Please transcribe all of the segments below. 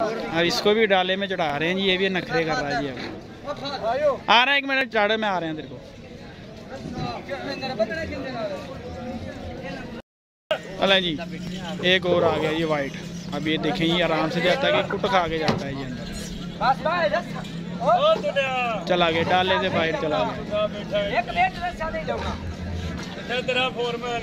अब इसको भी डाले में चढ़ा रहे हैं जी ये भी नखरे कर रहा है जी अब। आ रहा है एक मिनट चाड़े में आ रहे हैं तेरे को। अला जी एक और आ गया ये वाइट अब ये देखें ये आराम से जाता है कि कुट खा के जाता है ये अंदर। चला गया डाले से बाहर चला गया। तेरा फोरमैन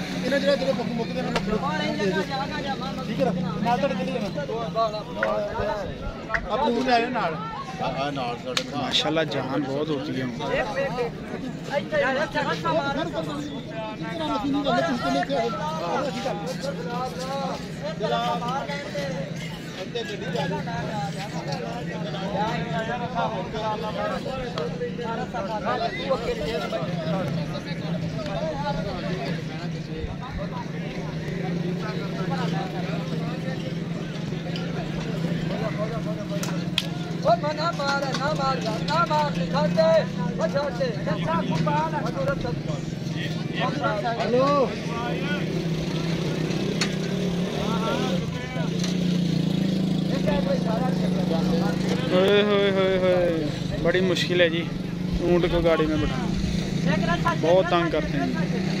ਇਹਨਾਂ ਜਿਹੜਾ ਜਦੋਂ ਮੁੱਕ ਮੁੱਕਦੇ ਨੇ ਔਰ ਇਹ ਜਗ੍ਹਾ ਜਗ੍ਹਾ ਜਾ ਮਾਂ ਠੀਕ ਹੈ ਨਾਲ ਤੁਹਾਡੇ ਚੱਲੀ ਆਪਣੇ ਉਹ ਲੈ ਨਾਲ ਆ ਨਾਲ ਸਾਡੇ ਨਾਲ माशाल्लाह जान बहुत होती है होए बड़ी मुश्किल है जी। ऊँट को गाड़ी में बैठाना बहुत तंग करते हैं।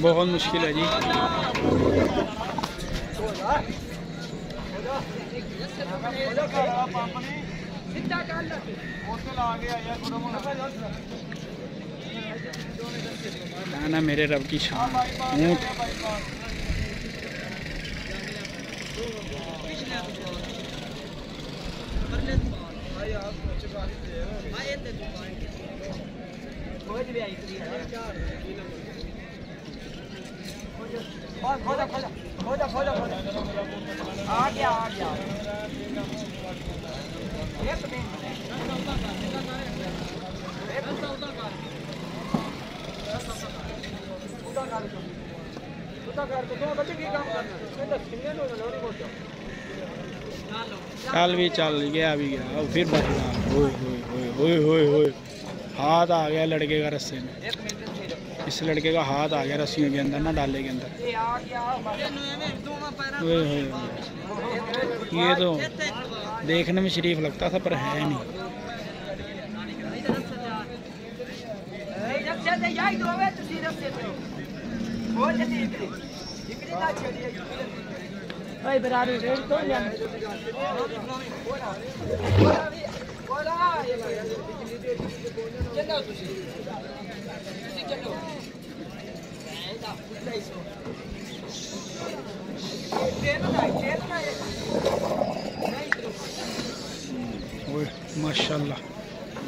बहुत मुश्किल है जी। है ना मेरे रब की शान। ऊँट आ गया आ गया। एक मिनट। चल भी चल गया, भी गया। अब फिर बच गया। हाथ आ गया लड़के का रस्से में। इस लड़के का हाथ आ गया रस्सियों के अंदर, ना डाले के अंदर। ये तो देखने में शरीफ लगता था, पर है नहीं। दो वे तुसी रस्से दे हो जल्दी इकड़ी ओए बरारी रेड तो ओए माशाल्लाह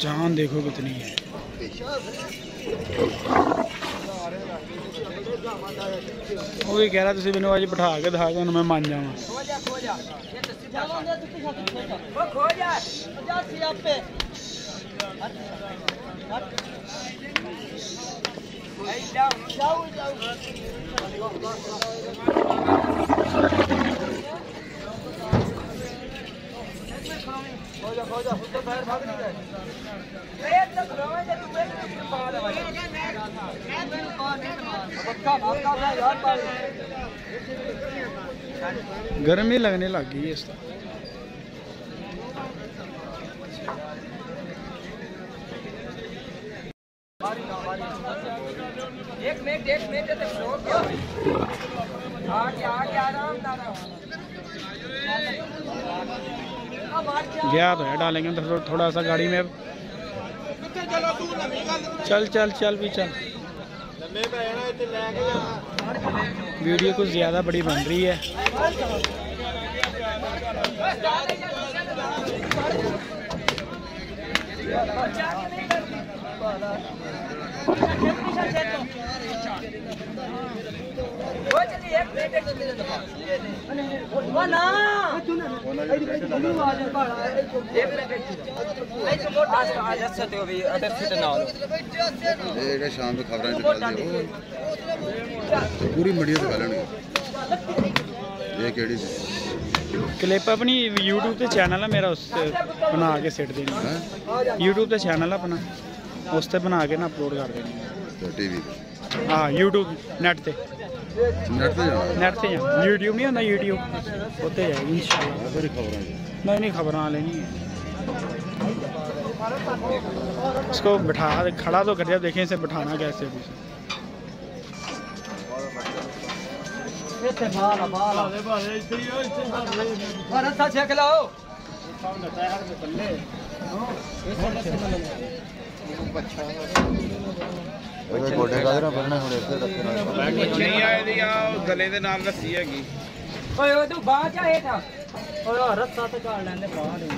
जान देखो कितनी है। ਉਹ ਵੀ ਕਹਿ ਰਿਹਾ ਤੁਸੀਂ ਮੈਨੂੰ ਅੱਜ ਬਿਠਾ ਕੇ ਦਿਖਾ ਕੇ ਮੈਂ ਮੰਨ ਜਾਵਾਂ। ਖੋ ਜਾ ਖੋ ਜਾ ਇਹ ਤਾਂ ਸਿੱਧਾ ਉਹ ਖੋ ਜਾ ਜਾ ਸੀ ਆਪੇ ਜਾਓ ਜਾਓ गर्मी लगने लग गई है इस तरह। एक मिनट एक मिनट आगे आगे, आराम आराम अब आ जा गया तो है, डालेंगे तो थोड़ा सा गाड़ी में। चल चल चल भी चल। वीडियो कुछ ज़्यादा बड़ी बन रही है। शाम खबर पूरी मंडी फैलन ये क्लिप अपनी यूट्यूब चैनल है मेरा उस बना के सिट देना यूट्यूब चैनल है अपना। ਉਸ ਤੇ ਬਣਾ ਕੇ ਨਾ ਅਪਲੋਡ ਕਰ ਦੇਣੀ ਤੇ ਟੀਵੀ ਹਾਂ YouTube ਨੈਟ ਤੇ ਨੈਟ ਤੇ ਜਾਣਾ ਨੈਟ ਤੇ ਜਾ YouTube ਨਹੀਂ ਹੁੰਦਾ YouTube ਉੱਤੇ ਜਾਏਗੀ ਇਨਸ਼ਾਅੱਲਾ ਆ ਤੇਰੀ ਖਬਰਾਂ ਚ नहीं नहीं खबर लेनी है इसको बिठा खड़ा तो कर दिया देखें इसे बिठाना कैसे अभी से। ਇਹਦੇ ਗੋਡੇ ਕਾਹਦੇ ਨਾਲ ਬੰਨਣਾ ਹੁਣ ਇੱਥੇ ਰੱਖਣਾ ਨਹੀਂ ਆ ਇਹਦੀ ਆ ਗਲੇ ਦੇ ਨਾਲ ਰੱਸੀ ਹੈਗੀ ਓਏ ਓਏ ਤੂੰ ਬਾਹਰ ਜਾ ਹੇਠਾਂ ਓਏ ਰੱਸਾ ਤੇ ਕਾੜ ਲੈਂਦੇ ਬਾਹਰ ਦੇ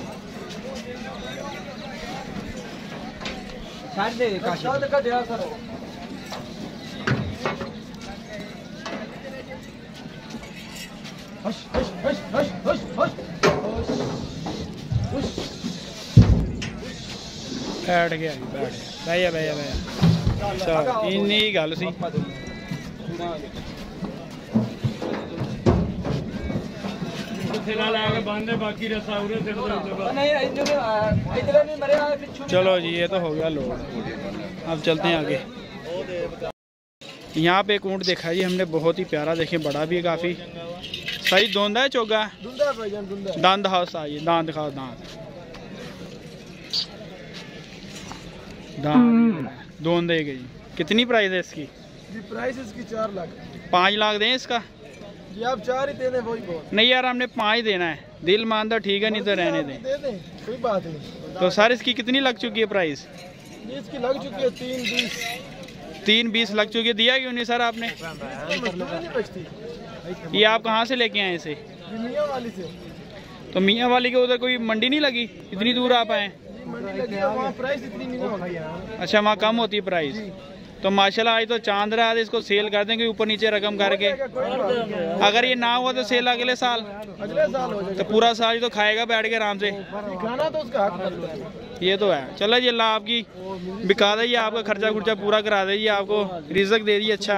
ਛੱਡ ਦੇ ਕਾਸ਼ ਛੱਡ ਕੱਢਿਆ ਕਰੋ ਹਸ਼ ਹਸ਼ ਹਸ਼ ਹਸ਼ ਹਸ਼ ਬੈਠ ਗਿਆ ਜੀ ਬੈਠ ਗਿਆ ਬਹਿ ਜਾ ਬਹਿ ਜਾ ਬਹਿ ਜਾ ਚਲ ਇੰਨੀ ਹੀ ਗੱਲ ਸੀ नहीं इधर इधर नहीं मरे पिछू चलो जी ये तो हो गया लोड अब चलते हैं आगे यहाँ पे एक ऊँट देखा जी हमने बहुत ही प्यारा देखे बड़ा भी है काफ़ी सही दोंदा है चोगा है? दुंदा भाईजान दुंदा दांत दिखाओ साइए दांत दिखाओ दांत दोन दे गई। कितनी प्राइस है इसकी? जी प्राइस इसकी चार लाख। पाँच लाख दें इसका? जी आप चार ही दे दें वही बहुत। नहीं यार हमने पाँच देना है। दिल मान तो ठीक है नहीं तो रहने दें। दे दें कोई बात नहीं। तो सर इसकी कितनी लग चुकी है प्राइस इसकी लग चुकी है तीन बीस। तीन बीस लग चुकी है। दिया क्यों नहीं सर आपने? ये आप कहाँ से लेके आए इसे? मियाँ वाली से। तो मियाँ वाली के उधर कोई मंडी नहीं लगी? इतनी दूर आप आए जी लगी है वहाँ प्राइस इतनी नहीं होगी अच्छा वहाँ कम होती है प्राइस तो माशाल्लाह आज तो चाँद रहा है इसको सेल कर देंगे ऊपर नीचे रकम करके अगर ये ना हुआ तो सेल अगले साल अगले साल हो तो पूरा साल तो खाएगा बैठ के आराम से खाना तो उसका हक है ये तो है चलो जी अल्लाह आपकी बिका दे आपका खर्चा खुर्चा पूरा करा दे आपको रिजक दे दी अच्छा